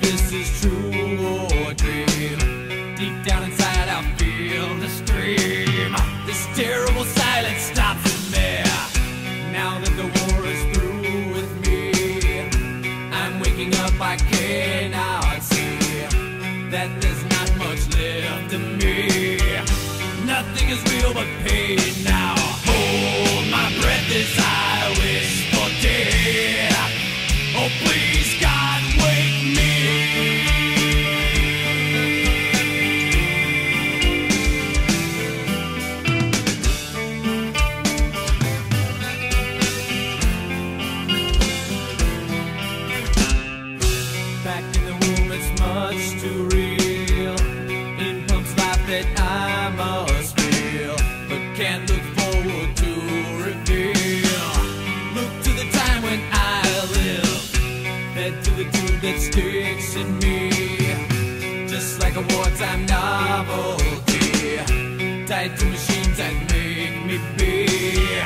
this is true or dream. Deep down inside, I feel the stream. This terrible silence stops in me. Now that the war is through with me, I'm waking up, I cannot see that there's not much left of me. Nothing is real but pain now. Hold my breath as a wartime novelty. Tied to machines that make me be.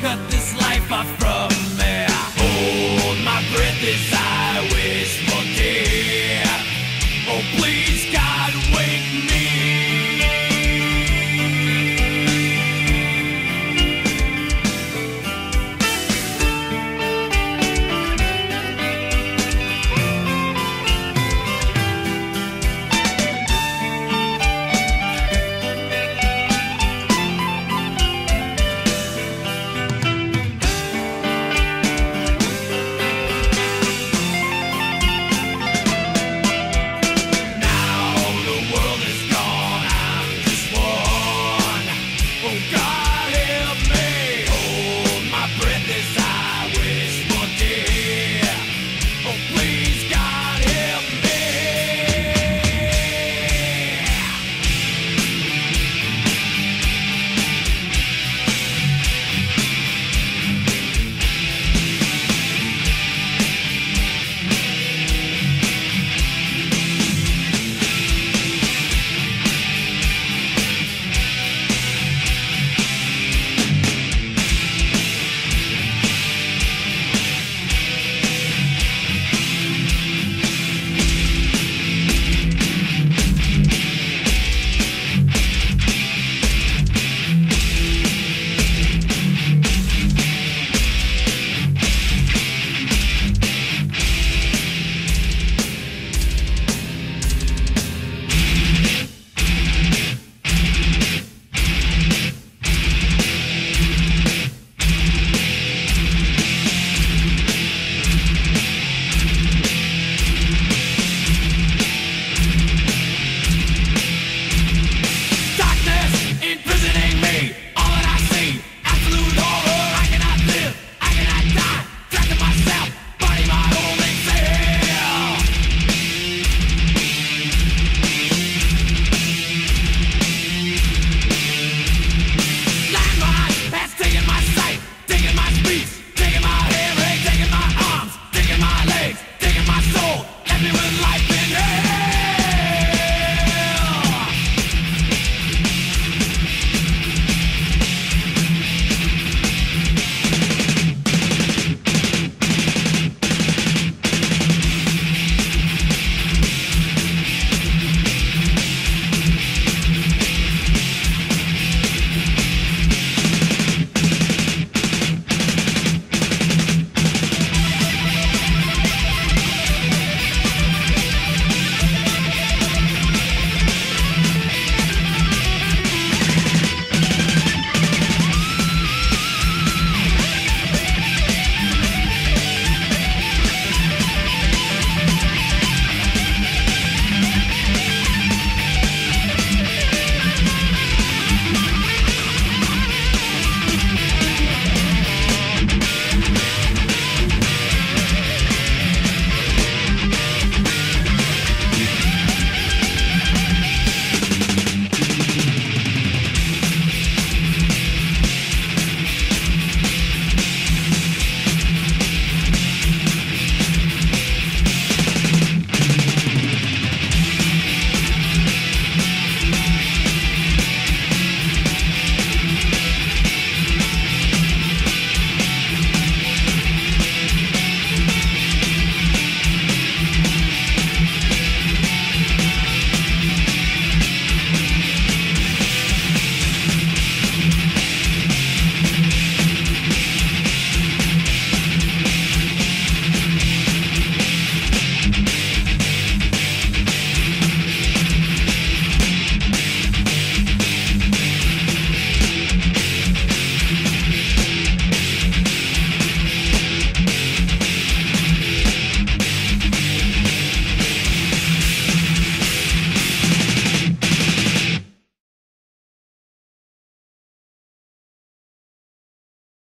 Cut this life off from